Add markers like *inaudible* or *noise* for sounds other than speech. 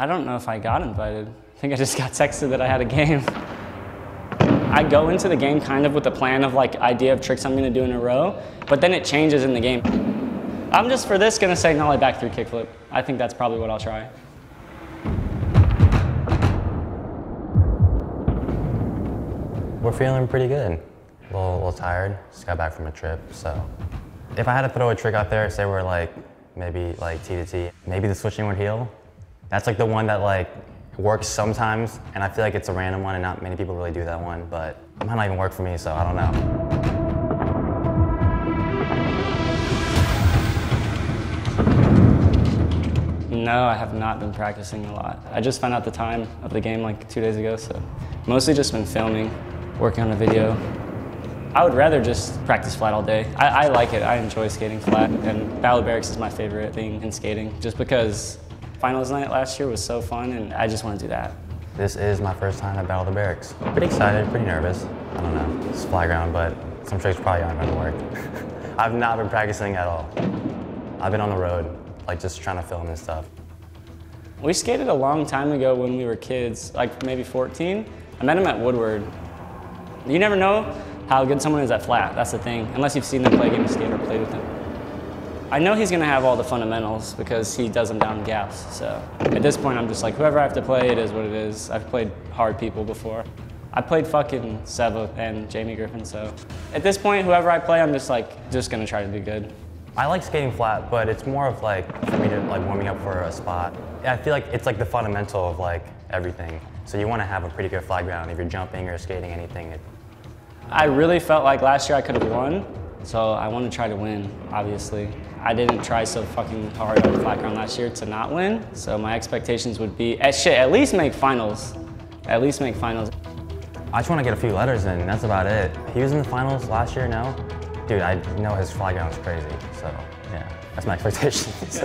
I don't know if I got invited. I think I just got texted that I had a game. I go into the game kind of with the plan of like idea of tricks I'm gonna do in a row, but then it changes in the game. I'm just for this gonna say nollie back three kickflip. I think that's probably what I'll try. We're feeling pretty good. A little, a little tired, just got back from a trip, so. If I had to throw a trick out there, say we're like, maybe like T to T, maybe the switch inward heel. That's like the one that like works sometimes, and I feel like it's a random one and not many people really do that one, but it might not even work for me, so I don't know. No, I have not been practicing a lot. I just found out the time of the game like two days ago, so mostly just been filming, working on a video. I would rather just practice flat all day. I, I like it, I enjoy skating flat, and Battle Berrics is my favorite thing in skating, just because finals night last year was so fun, and I just want to do that. This is my first time at Battle of the Berrics. Pretty excited, pretty nervous. I don't know, it's flat ground, but some tricks probably aren't gonna work. *laughs* I've not been practicing at all. I've been on the road, like just trying to film and stuff. We skated a long time ago when we were kids, like maybe 14. I met him at Woodward. You never know how good someone is at flat, that's the thing, unless you've seen them play a game of skate or played with them. I know he's gonna have all the fundamentals because he does them down in gaps, so at this point I'm just like, whoever I have to play, it is what it is. I've played hard people before. I played fucking Seva and Jamie Griffin, so at this point, whoever I play, I'm just like, just gonna try to be good. I like skating flat, but it's more of like for me to like warming up for a spot. I feel like it's like the fundamental of like everything. So you want to have a pretty good flat ground if you're jumping or skating anything. It, I really felt like last year I could have won, so I want to try to win, obviously. I didn't try so fucking hard on the flat ground last year to not win, so my expectations would be, at shit, at least make finals. At least make finals. I just want to get a few letters in. That's about it. He was in the finals last year. No, dude, I know his flat ground is crazy. So yeah, that's my *laughs* expectations.